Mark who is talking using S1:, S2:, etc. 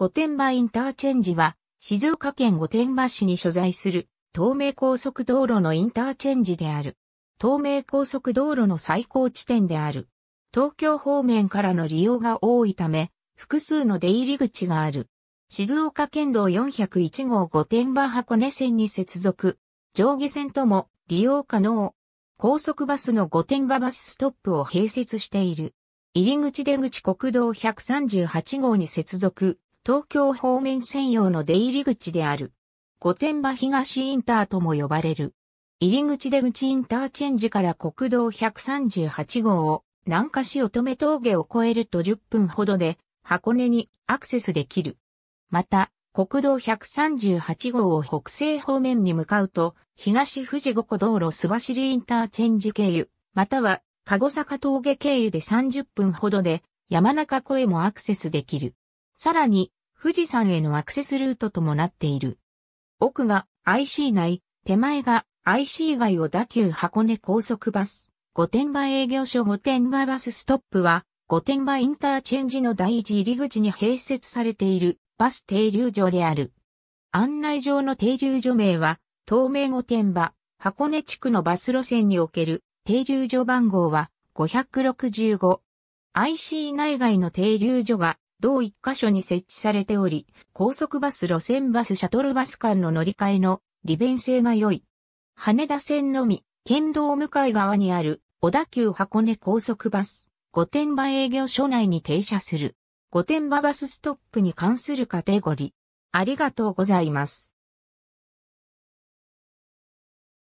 S1: 御殿場インターチェンジは、静岡県御殿場市に所在する、東名高速道路のインターチェンジである。東名高速道路の最高地点である。東京方面からの利用が多いため、複数の出入り口がある。静岡県道401号御殿場箱根線に接続。上下線とも利用可能。高速バスの御殿場バスストップを併設している。入り口出口国道138号に接続。東京方面専用の出入り口である。御殿場東インターとも呼ばれる。入り口出口インターチェンジから国道138号を南下し乙女峠を越えると10分ほどで箱根にアクセスできる。また、国道138号を北西方面に向かうと、東富士五湖道路須走インターチェンジ経由、または、籠坂峠経由で30分ほどで、山中湖へもアクセスできる。さらに、富士山へのアクセスルートともなっている。奥が IC 内、手前が IC 外を打急箱根高速バス、御殿場営業所御殿場バスストップは、御殿場インターチェンジの第一入り口に併設されているバス停留所である。案内上の停留所名は、東名御殿場、箱根地区のバス路線における停留所番号は565。IC 内外の停留所が同一箇所に設置されており、高速バス路線バスシャトルバス間の乗り換えの利便性が良い。羽田線のみ、県道向かい側にある小田急箱根高速バス、御殿場営業所内に停車する。御殿場バスストップに関するカテゴリー。ありがとうございます。